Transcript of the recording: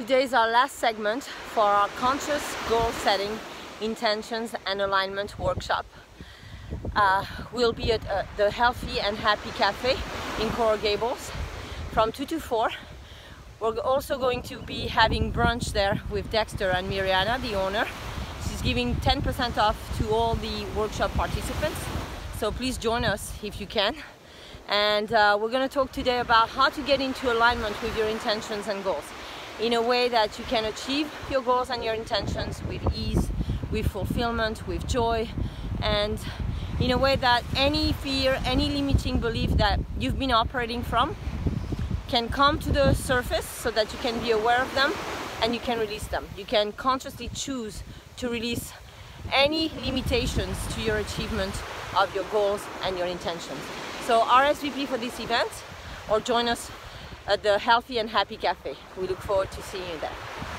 Today is our last segment for our conscious goal setting, intentions and alignment workshop. Uh, we'll be at uh, the Healthy and Happy Cafe in Coral Gables from 2 to 4. We're also going to be having brunch there with Dexter and Miriana, the owner. She's giving 10% off to all the workshop participants. So please join us if you can. And uh, we're going to talk today about how to get into alignment with your intentions and goals in a way that you can achieve your goals and your intentions with ease, with fulfillment, with joy, and in a way that any fear, any limiting belief that you've been operating from can come to the surface so that you can be aware of them and you can release them. You can consciously choose to release any limitations to your achievement of your goals and your intentions. So RSVP for this event or join us at the Healthy and Happy Cafe. We look forward to seeing you there.